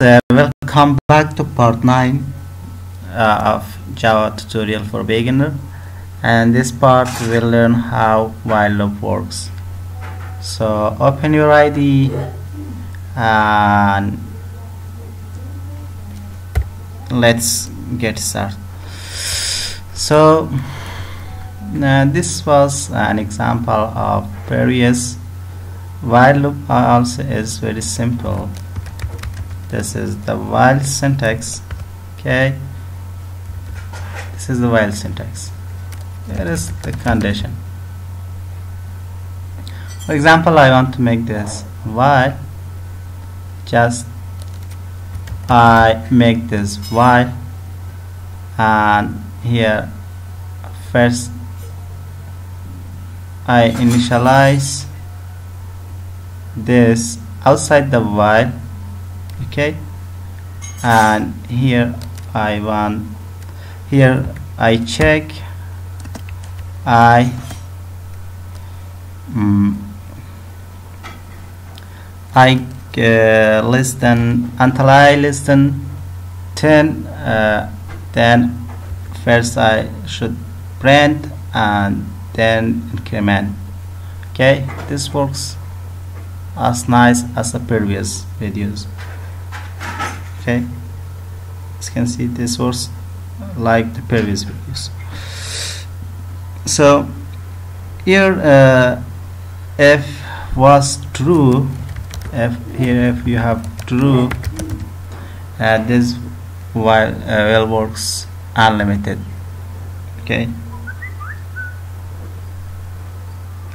uh, welcome back to part 9 uh, of Java tutorial for beginner. And this part we will learn how while loop works. So open your IDE and let's get started. So uh, this was an example of various while loop also is very simple this is the while syntax okay? This is the while syntax. Here is the condition. For example I want to make this while just I make this while and here first I initialize this outside the while okay. And here I want here I check I um, I uh, less than until I less than 10 uh, then first I should print and then increment. Okay. This works as nice as the previous videos okay. As you can see this was like the previous videos. So here uh, if was true. If here if you have true. Uh, this while uh, well works unlimited. Okay.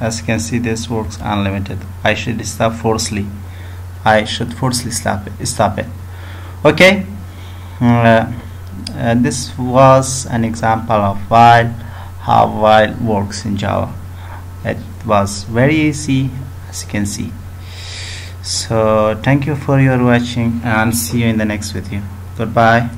As you can see this works unlimited. I should stop forcefully. I should forcefully stop it, stop it okay. Uh, uh, this was an example of while how while works in Java. It was very easy as you can see. So thank you for your watching and see you in the next video. Goodbye